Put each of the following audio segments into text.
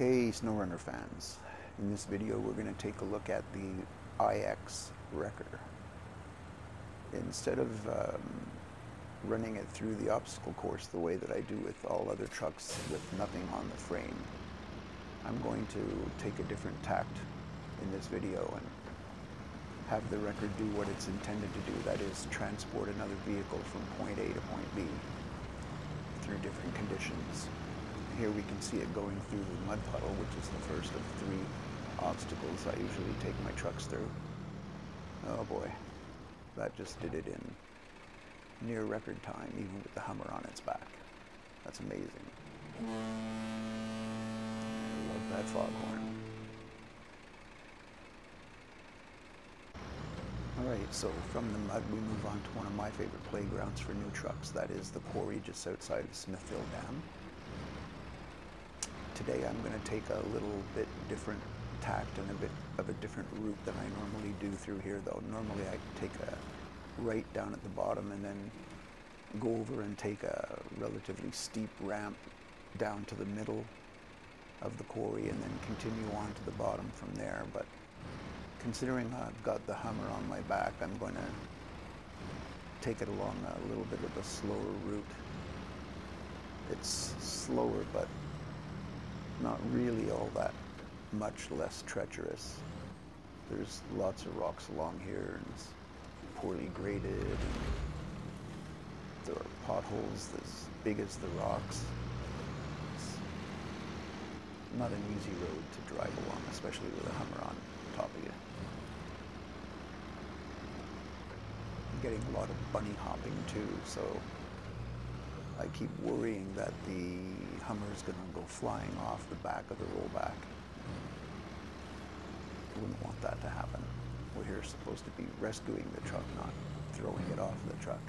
Hey SnowRunner fans, in this video we're going to take a look at the IX Wrecker. Instead of um, running it through the obstacle course the way that I do with all other trucks with nothing on the frame, I'm going to take a different tact in this video and have the Wrecker do what it's intended to do, that is transport another vehicle from point A to point B through different conditions here we can see it going through the mud puddle, which is the first of three obstacles I usually take my trucks through. Oh boy, that just did it in near record time, even with the Hummer on its back. That's amazing. I love that foghorn. Alright, so from the mud we move on to one of my favorite playgrounds for new trucks. That is the quarry just outside of Smithville Dam today I'm going to take a little bit different tact and a bit of a different route than I normally do through here though. Normally I take a right down at the bottom and then go over and take a relatively steep ramp down to the middle of the quarry and then continue on to the bottom from there. But considering I've got the Hummer on my back, I'm going to take it along a little bit of a slower route. It's slower, but not really all that much less treacherous. There's lots of rocks along here and it's poorly graded and there are potholes as big as the rocks. It's not an easy road to drive along, especially with a Hummer on top of you. I'm getting a lot of bunny hopping too, so I keep worrying that the Hummer is going to go flying off the back of the rollback. Wouldn't want that to happen. We're here supposed to be rescuing the truck, not throwing it off the truck.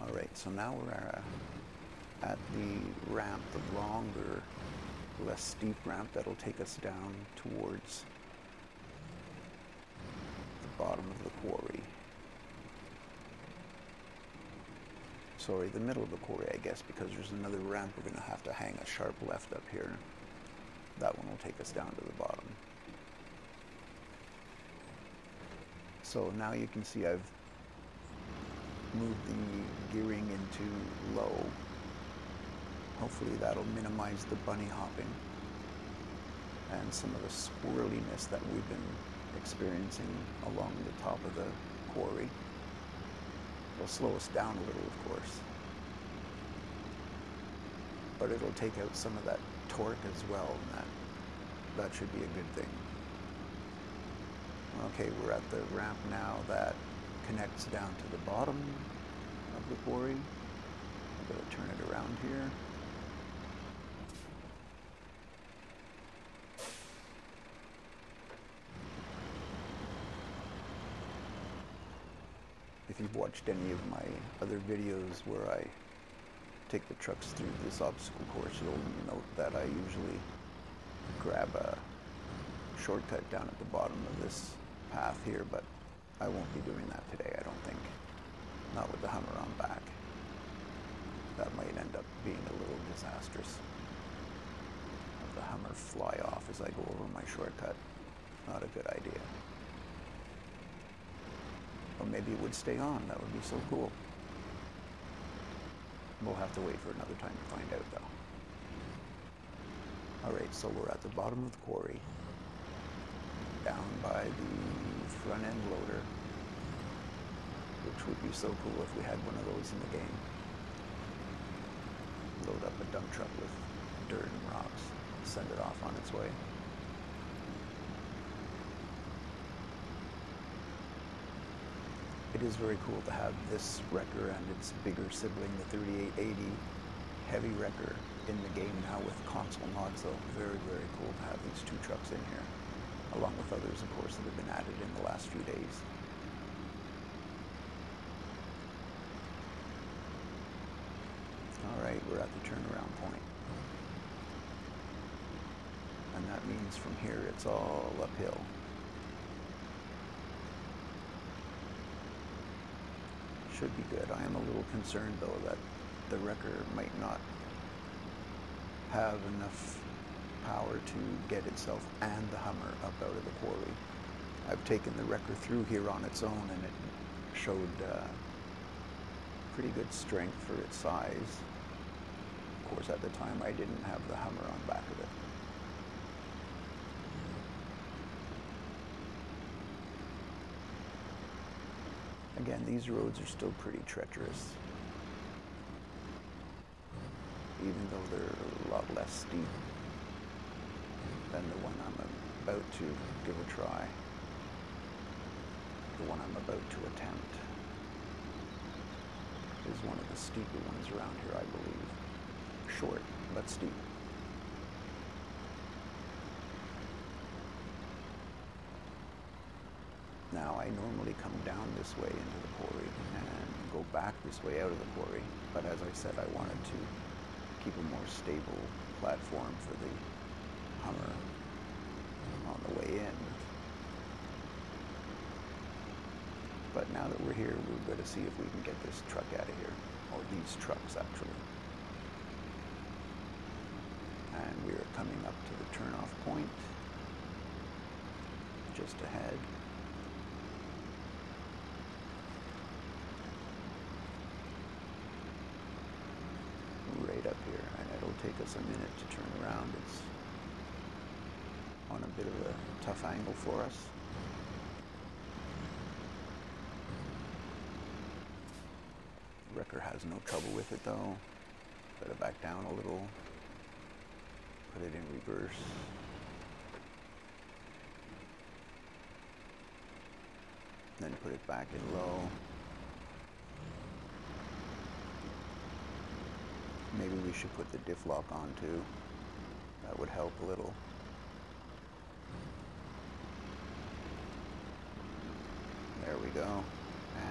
All right, so now we're uh, at the ramp, the longer, less steep ramp that'll take us down towards the bottom of the quarry. Sorry, the middle of the quarry, I guess, because there's another ramp we're going to have to hang a sharp left up here. That one will take us down to the bottom. So now you can see I've moved the gearing into low. Hopefully that'll minimize the bunny hopping and some of the squirreliness that we've been experiencing along the top of the quarry. It'll slow us down a little, of course. But it'll take out some of that torque as well, and that, that should be a good thing. Okay, we're at the ramp now that connects down to the bottom of the quarry. I'm going to turn it around here. If you've watched any of my other videos where I take the trucks through this obstacle course, you'll note that I usually grab a shortcut down at the bottom of this path here, but I won't be doing that today, I don't think. Not with the Hummer on back. That might end up being a little disastrous. Have the Hummer fly off as I go over my shortcut. Not a good idea. Or maybe it would stay on. That would be so cool. We'll have to wait for another time to find out, though. Alright, so we're at the bottom of the quarry. Down by the front end loader. Which would be so cool if we had one of those in the game. Load up a dump truck with dirt and rocks. Send it off on its way. It is very cool to have this wrecker and its bigger sibling, the 3880 heavy wrecker, in the game now with console mods though. Very, very cool to have these two trucks in here, along with others, of course, that have been added in the last few days. All right, we're at the turnaround point. And that means from here it's all uphill. Should be good. I am a little concerned though that the wrecker might not have enough power to get itself and the Hummer up out of the quarry. I've taken the wrecker through here on its own and it showed uh, pretty good strength for its size. Of course, at the time I didn't have the Hummer on back of it. Again, these roads are still pretty treacherous. Even though they're a lot less steep than the one I'm about to give a try. The one I'm about to attempt is one of the steeper ones around here, I believe. Short, but steep. Now, I normally come down this way into the quarry and go back this way out of the quarry, but as I said, I wanted to keep a more stable platform for the Hummer on the way in. But now that we're here, we're going to see if we can get this truck out of here, or these trucks actually. And we're coming up to the turnoff point, just ahead. Right up here, and it'll take us a minute to turn around. It's on a bit of a tough angle for us. Wrecker has no trouble with it though. Let it back down a little. Put it in reverse. Then put it back in low. Maybe we should put the diff lock on too. That would help a little. There we go.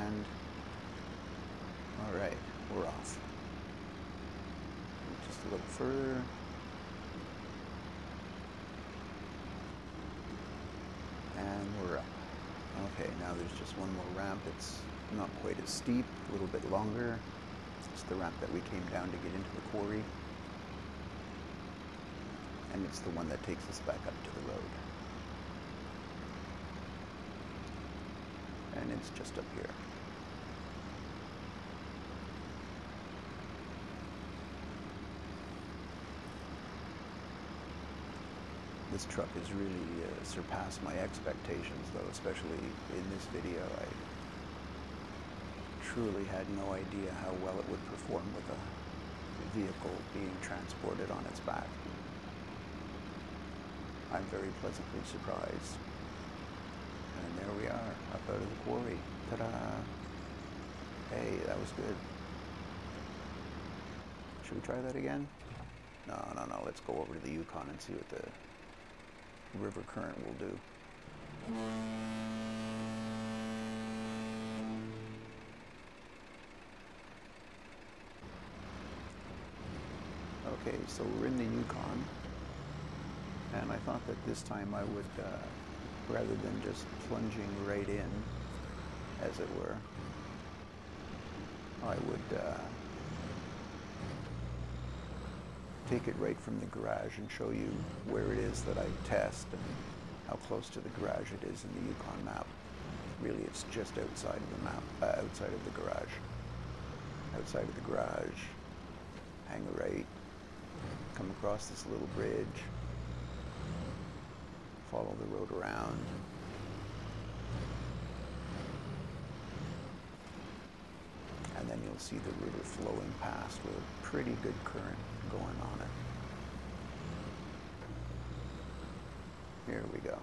And all right, we're off. Just a little further. And we're up. Okay, now there's just one more ramp. It's not quite as steep, a little bit longer. It's the ramp that we came down to get into the quarry. And it's the one that takes us back up to the road. And it's just up here. This truck has really uh, surpassed my expectations, though, especially in this video. I truly had no idea how well it would perform with a vehicle being transported on its back. I'm very pleasantly surprised. There we are, up out of the quarry. Ta-da! Hey, that was good. Should we try that again? No, no, no. Let's go over to the Yukon and see what the river current will do. Okay, so we're in the Yukon, and I thought that this time I would, uh, rather than just plunging right in, as it were, I would uh, take it right from the garage and show you where it is that I test and how close to the garage it is in the Yukon map. Really, it's just outside of the map, uh, outside of the garage. Outside of the garage, hang right, come across this little bridge, follow the road around. And then you'll see the river flowing past with a pretty good current going on it. Here we go.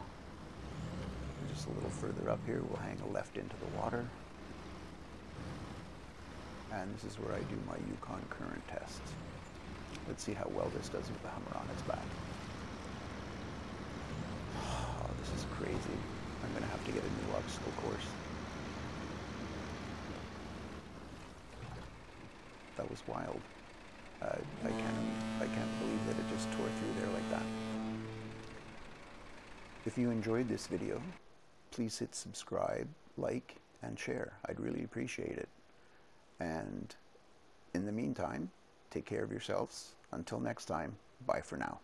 Just a little further up here, we'll hang a left into the water. And this is where I do my Yukon current tests. Let's see how well this does with the Hummer on its back. This is crazy. I'm going to have to get a new obstacle course. That was wild. Uh, I can't, I can't believe that it just tore through there like that. If you enjoyed this video, please hit subscribe, like, and share. I'd really appreciate it. And In the meantime, take care of yourselves. Until next time, bye for now.